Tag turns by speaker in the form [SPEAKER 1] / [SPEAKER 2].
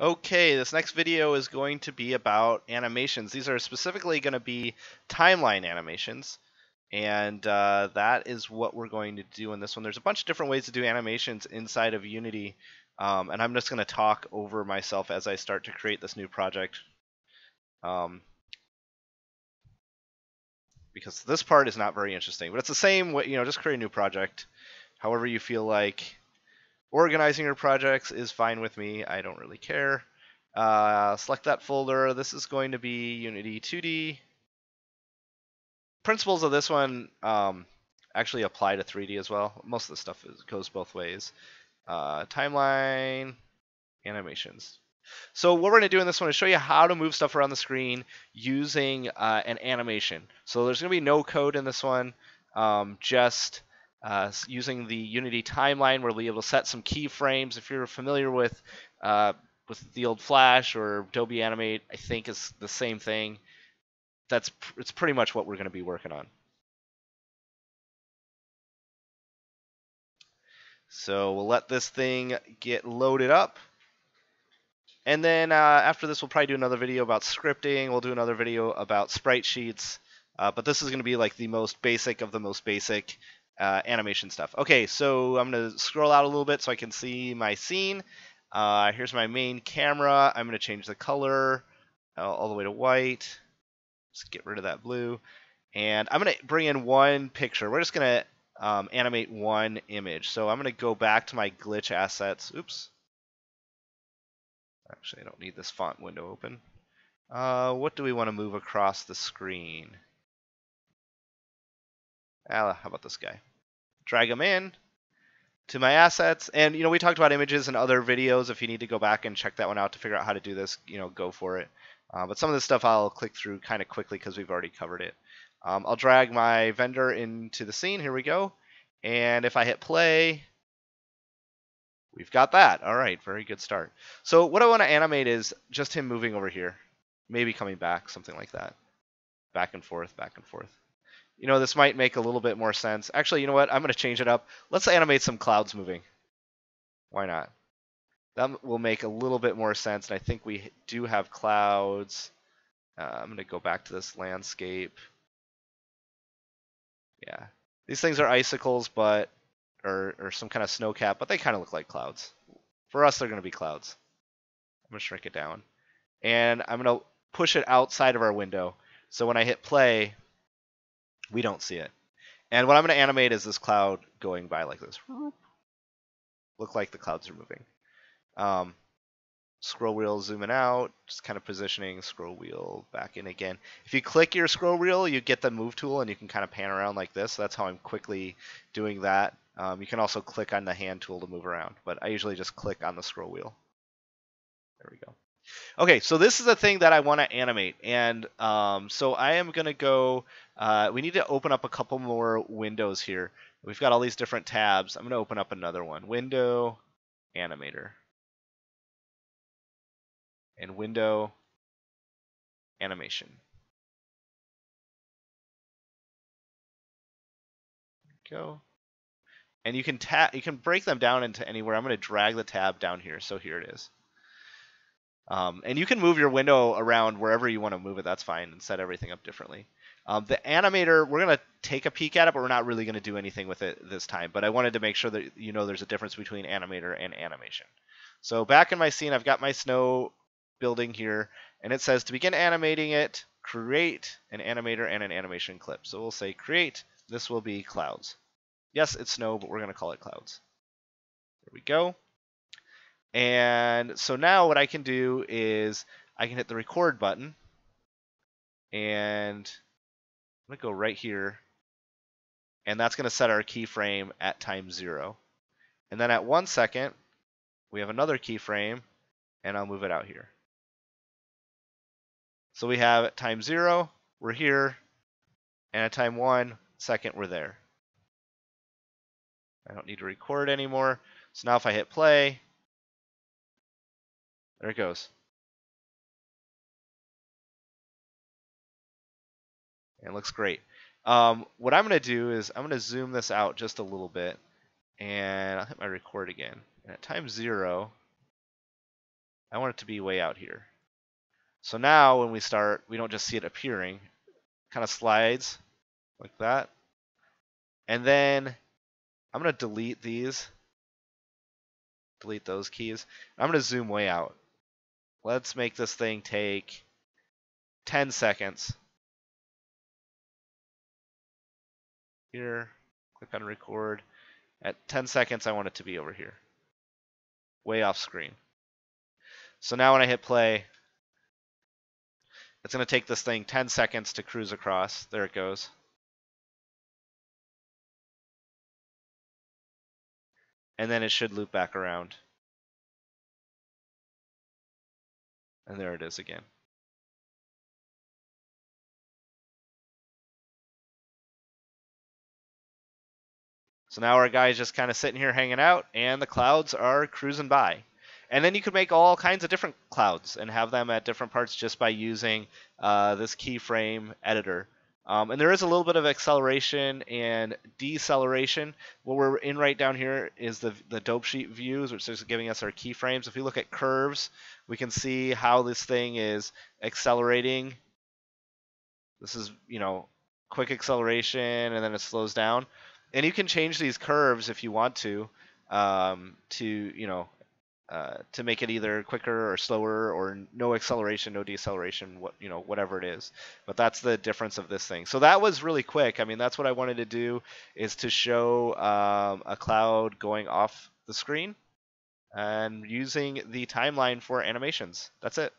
[SPEAKER 1] Okay, this next video is going to be about animations. These are specifically going to be timeline animations. And uh, that is what we're going to do in this one. There's a bunch of different ways to do animations inside of Unity. Um, and I'm just going to talk over myself as I start to create this new project. Um, because this part is not very interesting. But it's the same way, you know, just create a new project. However you feel like Organizing your projects is fine with me. I don't really care. Uh, select that folder. This is going to be Unity 2D. Principles of this one um, actually apply to 3D as well. Most of the stuff is, goes both ways. Uh, timeline, animations. So what we're going to do in this one is show you how to move stuff around the screen using uh, an animation. So there's going to be no code in this one, um, just uh, using the Unity timeline, where we'll be able to set some keyframes. If you're familiar with uh, with the old Flash or Adobe Animate, I think is the same thing. That's it's pretty much what we're going to be working on. So we'll let this thing get loaded up. And then uh, after this, we'll probably do another video about scripting. We'll do another video about sprite sheets. Uh, but this is going to be like the most basic of the most basic uh, animation stuff. Okay, so I'm going to scroll out a little bit so I can see my scene. Uh, here's my main camera. I'm going to change the color uh, all the way to white. Just get rid of that blue. And I'm going to bring in one picture. We're just going to um, animate one image. So I'm going to go back to my glitch assets. Oops. Actually, I don't need this font window open. Uh, what do we want to move across the screen? Ah, how about this guy? Drag them in to my assets. And, you know, we talked about images and other videos. If you need to go back and check that one out to figure out how to do this, you know, go for it. Uh, but some of this stuff I'll click through kind of quickly because we've already covered it. Um, I'll drag my vendor into the scene. Here we go. And if I hit play, we've got that. All right, very good start. So what I want to animate is just him moving over here, maybe coming back, something like that. Back and forth, back and forth you know, this might make a little bit more sense. Actually, you know what? I'm going to change it up. Let's animate some clouds moving. Why not? That will make a little bit more sense. And I think we do have clouds. Uh, I'm going to go back to this landscape. Yeah. These things are icicles, but or, or some kind of snow cap, but they kind of look like clouds. For us, they're going to be clouds. I'm going to shrink it down. And I'm going to push it outside of our window. So when I hit play, we don't see it. And what I'm going to animate is this cloud going by like this. Look like the clouds are moving. Um, scroll wheel zooming out, just kind of positioning, scroll wheel back in again. If you click your scroll wheel, you get the move tool and you can kind of pan around like this. So that's how I'm quickly doing that. Um, you can also click on the hand tool to move around, but I usually just click on the scroll wheel. There we go. Okay, so this is the thing that I want to animate. And um, so I am going to go, uh, we need to open up a couple more windows here. We've got all these different tabs. I'm going to open up another one. Window, Animator. And Window, Animation. Go. And you can tab, you can break them down into anywhere. I'm going to drag the tab down here. So here it is. Um, and you can move your window around wherever you want to move it. That's fine and set everything up differently. Um, the animator, we're going to take a peek at it, but we're not really going to do anything with it this time. But I wanted to make sure that you know there's a difference between animator and animation. So back in my scene, I've got my snow building here, and it says to begin animating it, create an animator and an animation clip. So we'll say create, this will be clouds. Yes, it's snow, but we're going to call it clouds. There we go. And so now what I can do is I can hit the record button and I'm going to go right here and that's going to set our keyframe at time zero. And then at one second, we have another keyframe and I'll move it out here. So we have at time zero, we're here, and at time one second, we're there. I don't need to record anymore. So now if I hit play, there it goes. It looks great. Um, what I'm going to do is I'm going to zoom this out just a little bit, and I'll hit my record again. And at time zero, I want it to be way out here. So now when we start, we don't just see it appearing. kind of slides like that. And then I'm going to delete these. Delete those keys. I'm going to zoom way out. Let's make this thing take 10 seconds. Here, click on record. At 10 seconds, I want it to be over here. Way off screen. So now when I hit play, it's going to take this thing 10 seconds to cruise across. There it goes. And then it should loop back around. And there it is again. So now our guy's just kind of sitting here hanging out, and the clouds are cruising by. And then you could make all kinds of different clouds and have them at different parts just by using uh, this keyframe editor. Um, and there is a little bit of acceleration and deceleration. What we're in right down here is the, the dope sheet views, which is giving us our keyframes. If we look at curves, we can see how this thing is accelerating. This is, you know, quick acceleration and then it slows down and you can change these curves if you want to, um, to you know, uh, to make it either quicker or slower or no acceleration, no deceleration, what you know, whatever it is. But that's the difference of this thing. So that was really quick. I mean, that's what I wanted to do is to show um, a cloud going off the screen and using the timeline for animations. That's it.